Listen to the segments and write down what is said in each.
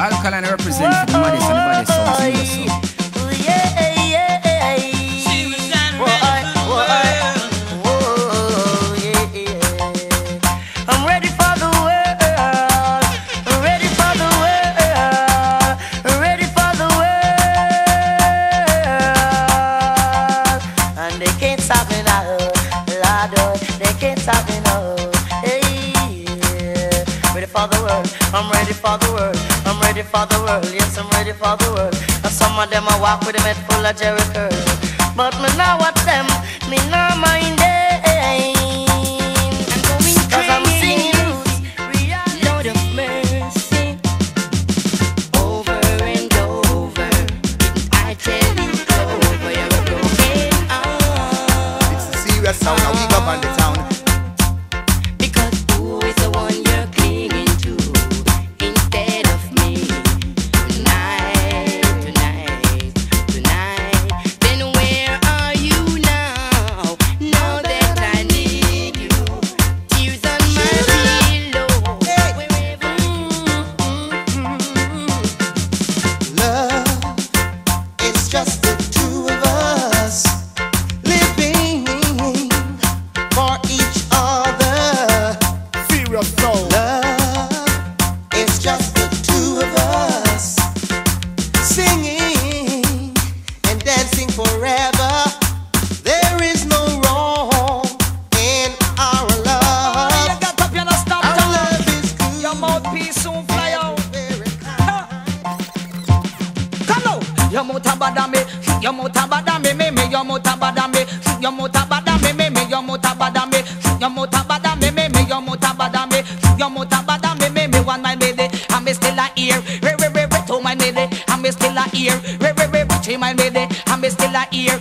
Alkaline represent. For the maddest and they can't stop in the baddest sounds in the for the world, yes, I'm ready for the world. And some of them I walk with a head full of jerry Jericho. But me now what them, me now mind them. Cause I'm singing roots, Lord of mercy. Over and over, I tell you, over, you're broken heart. It's a serious sound, now we go on your mouth a bad me, me me. Your mouth a bad me, your mouth a bad me, me me. Your mouth a bad me, your mouth a bad me, me me. Your mouth a bad me, your mouth a bad me, me me. One my lady, me still a ear. Re re re re to my lady, me still a ear. Re re re re to my lady, me still a ear.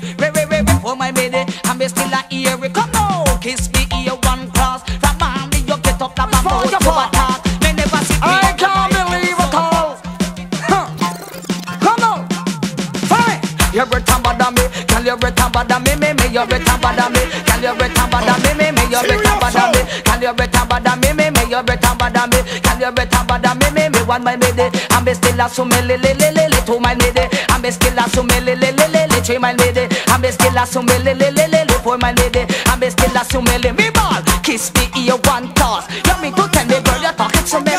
You breath and bother me, can you breath and bother me, me, me? You breath and bother me, can you breath and me, me, me? You breath and bother me, can you breath and me, me, me? You breath and bother me, can you breath and me, me, me? One my lady, I'm be still a sume le le le le le to my lady, I'm be still a sume le le le le le to my lady, I'm be still a sume le le le le le for my lady, I'm be still a sume le me ball, kiss me ear one toss. You mean to tell me girl you're talking to me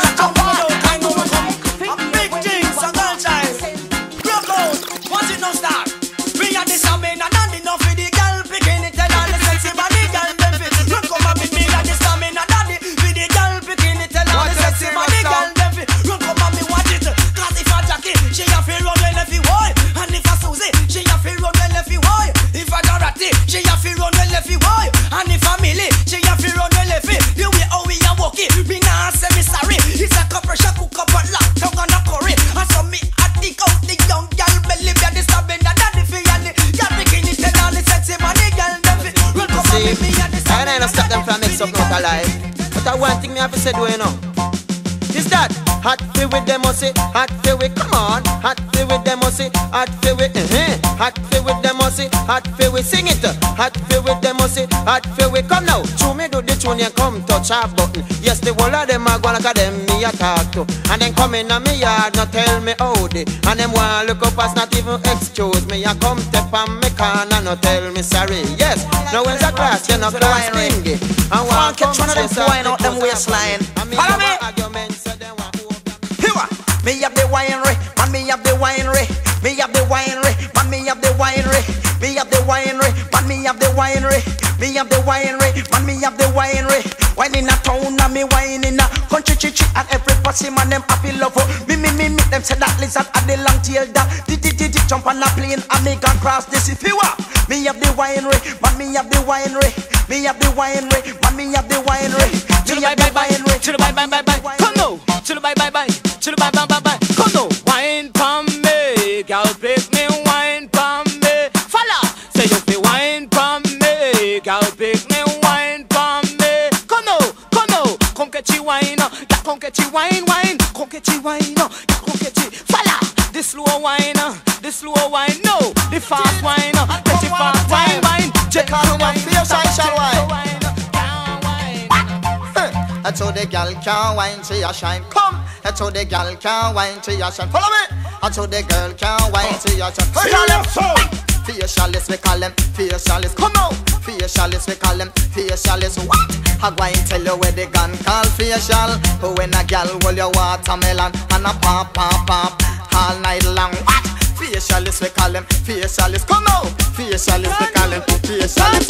one thing me have to say do you know. Is that hot feel with them say. Hot feel with come on. Hot feel with them say. Hot feel with uh-huh. hot feel with them say. Hot feel with sing it. Hot feel with them say. Hot feel with come now. Chew me do the tune and come touch a button. Yes the whole of them are gonna cause them me a talk to. And then come in on me yard not tell me how they. And them want look up as not even excuse me. I come step on me corner no tell me sorry. Yes. Now when's a class you know class stingy. And want Can't catch one of them wine out them waistline. Follow me. Me have the winery, man, me have the winery, me have the winery, man, me have the winery, me have the winery, man, me have the winery, me have the winery, man, me have the winery. Wine in a town, and me wine in a country, chichi, and every pussy man them happy love. oh. Me, me, me, me, them say that lizard at the long tail dog. Did, did, did, jump on a plane and me can cross this if you want. Me have the winery, man, me have the winery, me have the winery, man, me have the winery, have the winery. To the bye bye bye bye. Come now. To the bye bye bye. To the bye bye bye bye. Come now. Wine pon me, girl pick me wine pon me. Falla. Say you fi wine pon me, girl pick me wine pon me. Come now, come now. Come get you wine, yeah, come get you wine, wine. Come get you wine, yeah, come get you. Falla. The slow wine, the slow wine, no. The fast wine, get you fast wine, wine. Check Call me a I told the gal can't wine till you shine. Come, I told the gal can't wine till you shine. Follow me. I told the girl can't wine till you shine. Hey, Facialist, we call them facialist. Come on, facialist, we call them facialist. What? I go and tell you where the gun call facial. When a gal hold your watermelon and a pop, pop, pop all night long. What? Facialist, we call them facialist. Come on, facialist, we call them facialist.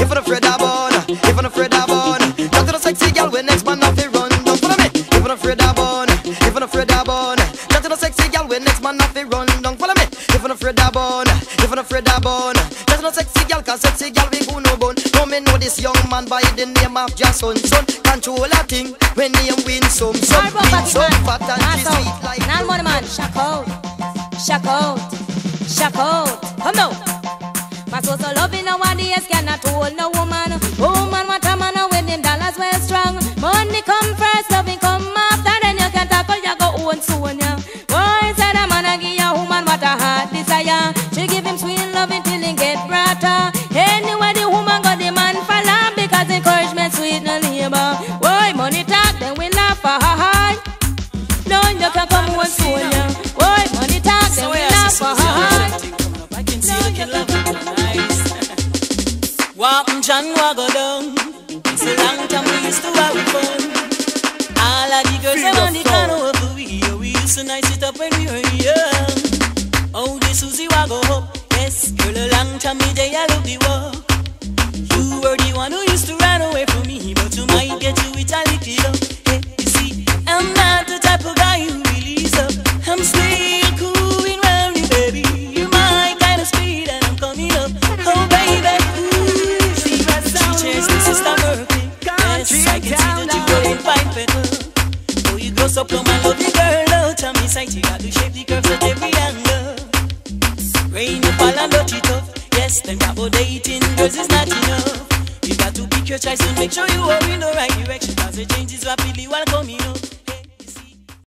If you're afraid of bone, if you're afraid of bone, got to the sexy girl when next man off the run. Don't follow me. If you're afraid of bone, if you're afraid of bone, got to the sexy girl when next man off the run. Don't follow me. If you're afraid of bone, if you're afraid of bone, got to the sexy girl, cause sexy girl we go no bone. Now me know this young man by the name of Jason. Son control a thing when he win some, some win some fat and she sweet like. Now, money man, shock out, shock out, shock out. Come now. Soul so loving nowadays cannot hold no woman. Woman want a man with him dollars well strong. Money come first, loving come after. Then you can tackle you go own soon, yeah. Boy, said a man a give a woman what a heart desire. She give him sweet loving till he get brighter. Anyway, the woman got the man follow because encouragement sweet no labor. Boy, money talk, then we laugh for her heart. No, you can come one soon, yeah. Boy, money talk, then we laugh for her heart. I can see the killer nice. Walk and John walk down. It's a long time we used to have fun. All of the girls around the corner of we, we used to nice it up when we were young. Oh, the Susie waggle up. Yes, girl, a long time me day I love the walk. You were the one who got to shape the curves at every angle. Rain, fall and dirty tough. Yes, then bravo dating girls is not enough. You got to pick your choice and make sure you are in the right direction. Cause the change is rapidly while coming